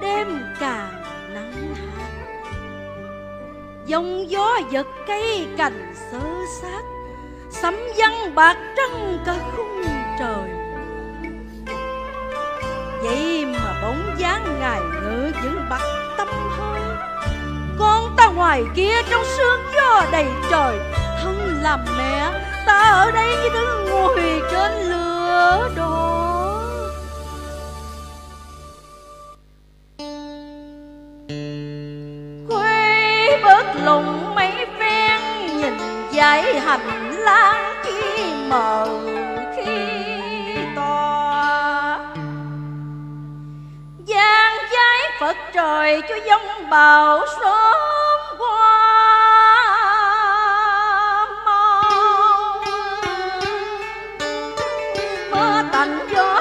đêm càng nắng hạn. Dòng gió giật cây cành sơ sát Sấm văng bạc trăng cả khung trời. Vậy mà bóng dáng ngài ngỡ vẫn bắt tâm hơi Con ta ngoài kia trong sương gió đầy trời, Thân làm mẹ, ta ở đây như đứng ngồi trên lửa đồi. Dãy hành lang khi mờ khi to Giang giấy Phật trời cho dông bão sớm qua. Mau mơ tành gió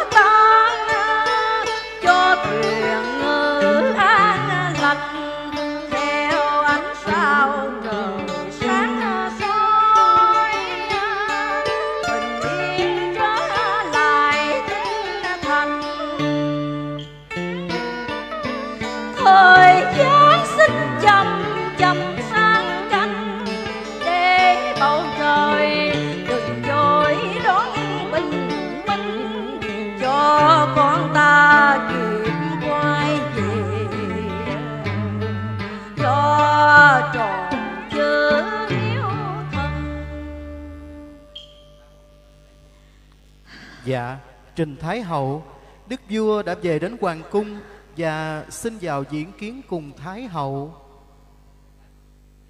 Dạ, Trình Thái Hậu, Đức Vua đã về đến Hoàng Cung và xin vào diễn kiến cùng Thái Hậu.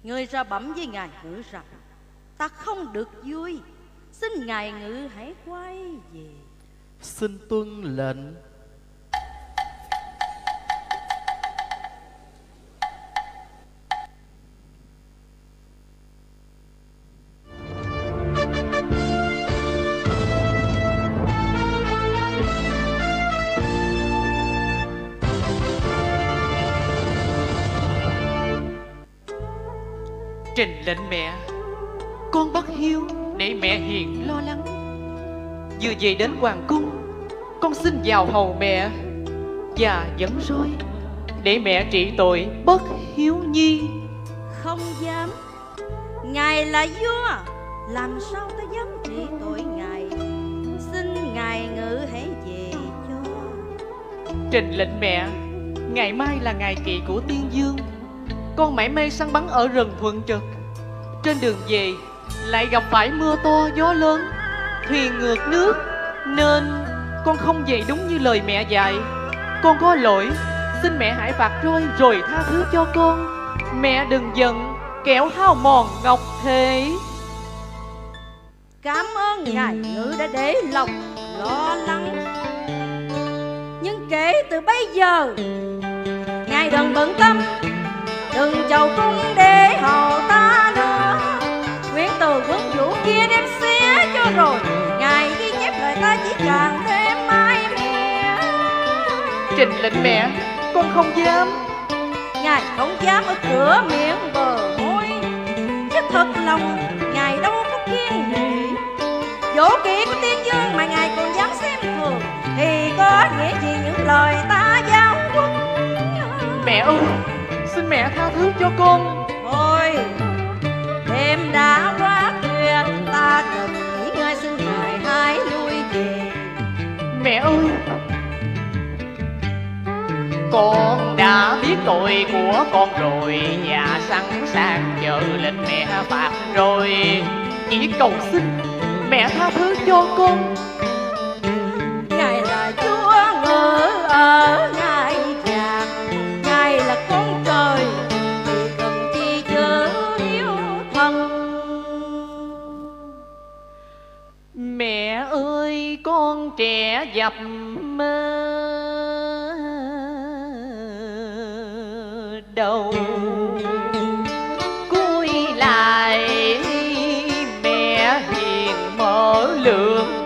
Ngươi ra bẩm với ngài ngự rằng Ta không được vui Xin ngài ngự hãy quay về Xin tuân lệnh. Trình lệnh mẹ. Con bất hiếu để mẹ hiền lo lắng. Vừa về đến hoàng cung Con xin vào hầu mẹ Và dẫn roi Để mẹ trị tội bất hiếu nhi. Không dám. Ngài là vua Làm sao ta dám trị tội ngài? Xin ngài ngự hãy về cho. Trình lệnh mẹ Ngày mai là ngày kỵ của tiên dương con mải mê săn bắn ở rừng thuận trực. Trên đường về, Lại gặp phải mưa to, gió lớn, Thuyền ngược nước, Nên con không về đúng như lời mẹ dạy. Con có lỗi, Xin mẹ hãy phạt roi rồi tha thứ cho con. Mẹ đừng giận, Kẻo hao mòn ngọc thế. Cảm ơn ngài ngữ đã để lòng lo lắng. Nhưng kể từ bây giờ, Ngài đừng bận tâm. Đừng chầu cung để hầu ta nữa. Quyển từ quân vũ kia đem xé cho rồi Ngài ghi chép lời ta chỉ càng thêm mai mẻ Trình lệnh mẹ Con không dám. Ngài không dám ở cửa miệng bờ môi. Chứ thật lòng Ngài đâu có kiên nghị Dỗ kỹ của tiên dương mà Ngài còn dám xem thường Thì có nghĩa gì những lời ta giao quân? Mẹ ơi mẹ tha thứ cho con. Thôi Đêm đã quá khuya Ta cần nghỉ ngơi xin ngài hãy lui về Mẹ ơi Con đã biết tội của con rồi. Và sẵn sàng chờ lệnh mẹ phạt rồi. Chỉ cầu xin mẹ tha thứ cho con dập mơ đầu. Cúi lại mẹ hiền mở lượng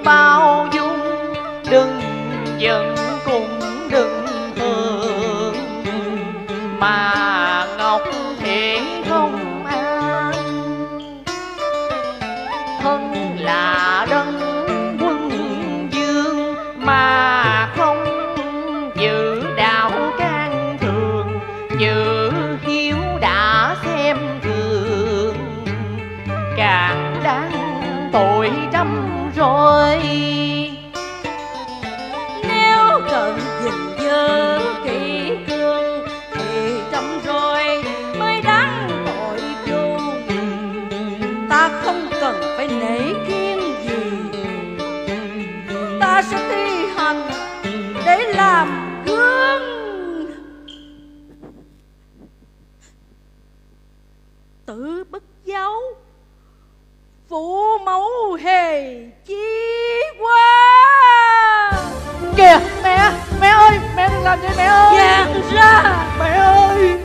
tội trăm rồi. Nếu cần gìn giữ kỹ cương thì trăm rồi mới đáng tội vô ta không cần phải nể kiên gì. Ta sẽ thi hành để làm gương. Tự bất giáo phụ mẫu hề chi qua Kìa mẹ Mẹ ơi Mẹ đừng làm vậy mẹ ơi. Giang ra. Mẹ ơi.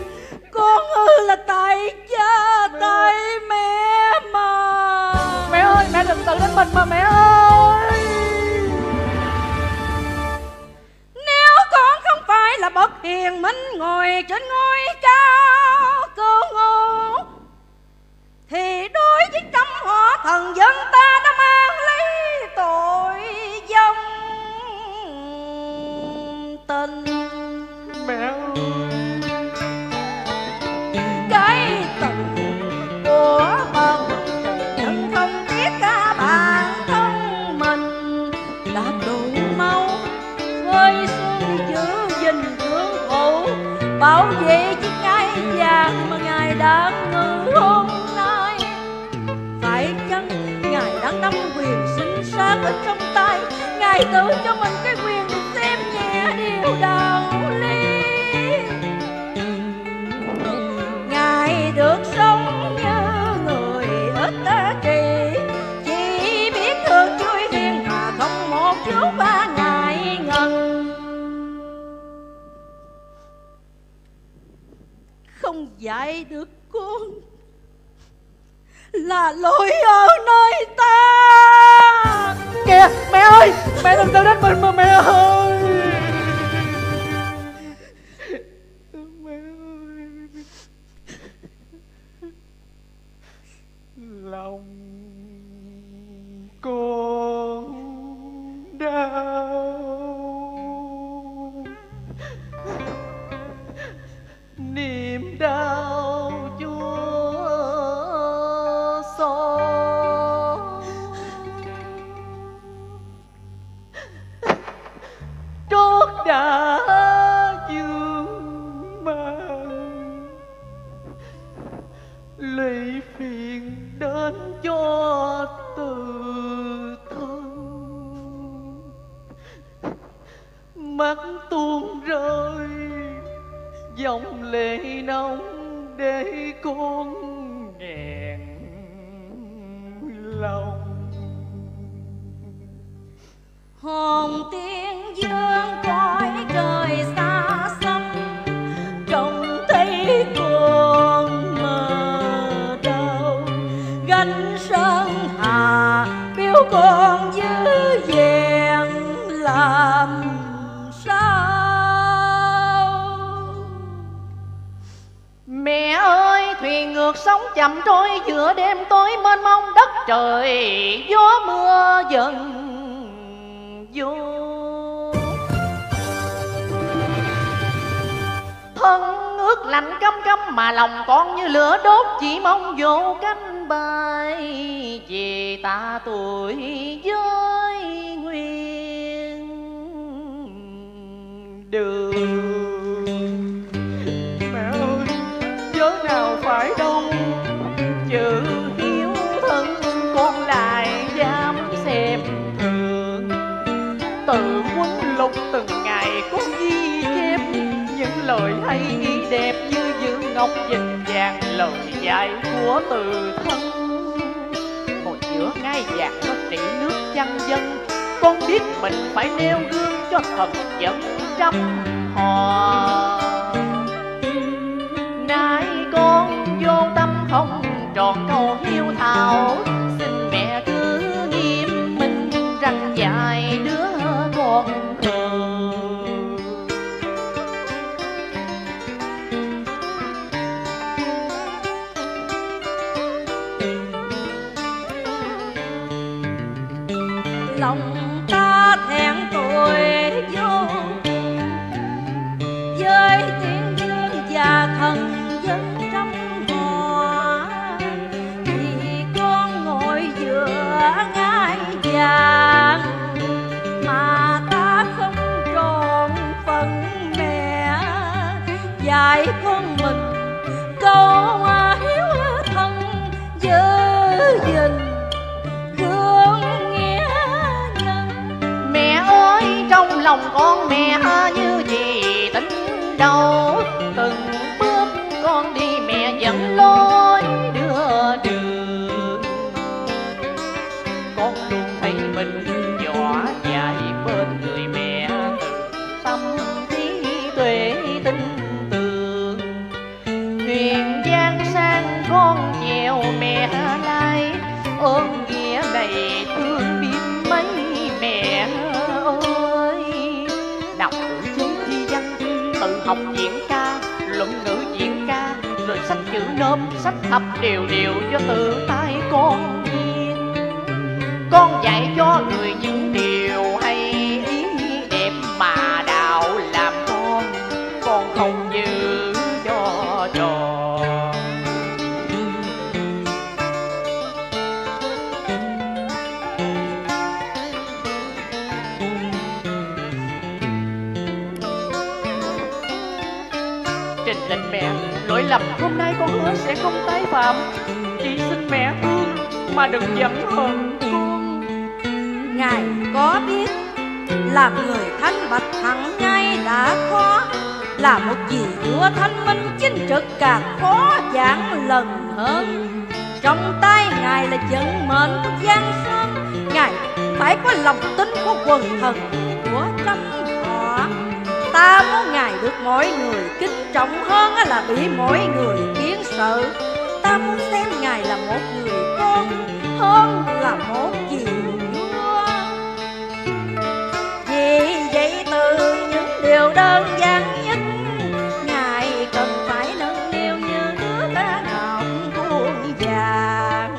Con ư là tại cha tại mẹ mà. Mẹ ơi mẹ đừng tự đánh mình mà mẹ ơi. Nếu con không phải là bậc hiền minh ngồi trên ngôi cao cơ ngô Thì thần dân ta đã mang lấy tội dòng tình. Mẹ ơi. Cái tình của bậc nhân không biết cả bản thân mình đã đủ máu. Khơi xuân giữ gìn thương phụ bảo vệ chiếc ngai vàng mà ngài đã ngự ở trong tay. Ngài tự cho mình cái quyền được xem nhẹ điều đạo lý. Ngài được sống như người ít trì chỉ biết thương chui thiên mà không một chút ba ngày ngần. Không dạy được con là lỗi ở nơi ta. Kìa, mẹ ơi, Mẹ đừng tự đánh mình mà mẹ ơi? Mẹ ơi Lòng con cho từ thân. Mắt tuôn rơi dòng lệ nóng để con nghẹn lòng. Hồn tiên dương cõi trời xa con dư vẹn làm sao? Mẹ ơi, thuyền ngược sóng chậm trôi, giữa đêm tối mênh mông đất trời, gió mưa dần vô thân ướt lạnh căm căm mà lòng con như lửa đốt. Chỉ mong vô cánh bay về ta tuổi với nguyên đường. Mẹ ơi, chớ nào phải đâu. Chữ hiếu thân con lại dám xem thường. Tự quấn lục từng ngày con ghi chép những lời hay ý đẹp như dương ngọc dình vàng, lời dạy của từ thân. Ngồi giữa ngai vàng có trị nước chăn dân, con biết mình phải nêu gương cho thần dẫn trăm họ. Nay con vô tâm không tròn câu hiếu thảo, xin mẹ cứ nghiêm minh rằng dạy đứa con Con luôn thấy mình nhỏ dài bên người mẹ Từ tâm trí tuệ tinh tường Thuyền gian sang con chèo mẹ lai Ơn nghĩa đầy thương biết mấy mẹ ơi. Đọc chữ thi văn, tự học diễn ca, Luận ngữ diễn ca, Rồi sách chữ nôm, sách thập đều đều cho tự ta hứa sẽ không tái phạm. Chỉ xin mẹ thương Mà đừng giận hờn con. Ngài có biết làm người thanh bạch thẳng ngay đã khó là một vị vua thanh minh chính trực càng khó giảng lần hơn. Trong tay ngài là vận mệnh của giang sơn. Ngài phải có lòng tin của quần thần của trăm họ. Ta muốn ngài được mọi người kính trọng hơn là bị mọi người sợ ta muốn xem ngài là một người con, hơn là một vị vua. Vì vậy từ những điều đơn giản nhất, ngài cần phải nâng niu như đứa bé ngọc cuồng vàng.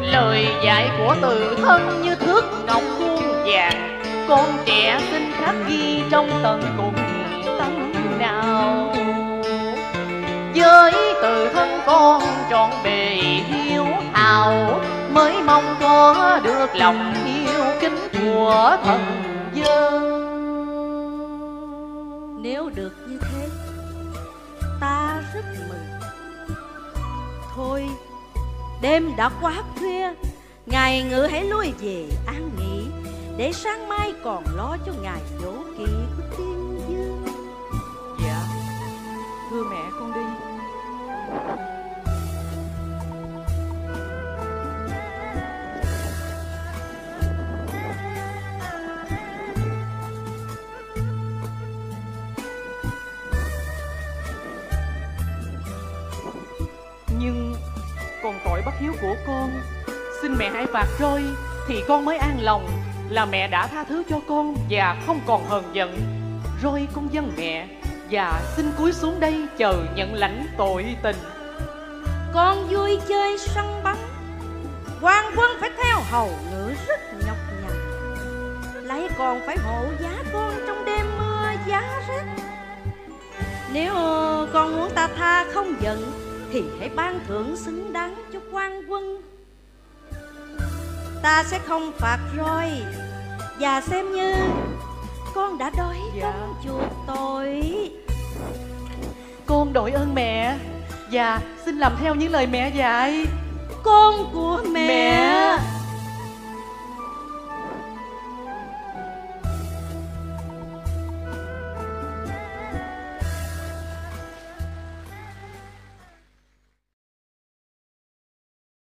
Lời dạy của từ thân như thước ngọc khuôn vàng, Con trẻ xin khắc ghi trong tận cùng dân con trọn bề hiếu thảo, Mới mong có được lòng yêu kính của thần dân. Nếu được như thế, ta rất mừng. Thôi, đêm đã quá khuya, ngài ngự hãy lui về an nghỉ, để sáng mai còn lo cho ngài dỗ kia. Phạt rơi, Thì con mới an lòng Là mẹ đã tha thứ cho con Và không còn hờn giận. Rồi con dân mẹ Và xin cúi xuống đây chờ nhận lãnh tội tình. Con vui chơi săn bắn quan quân phải theo hầu ngự rất nhọc nhằn. Lại còn phải hộ giá con trong đêm mưa giá rét. Nếu con muốn ta tha không giận, thì hãy ban thưởng xứng đáng cho quan quân ta sẽ không phạt roi và xem như con đã đói Dạ. công chuộc tội Con đội ơn mẹ Và xin làm theo những lời mẹ dạy con của mẹ, Mẹ.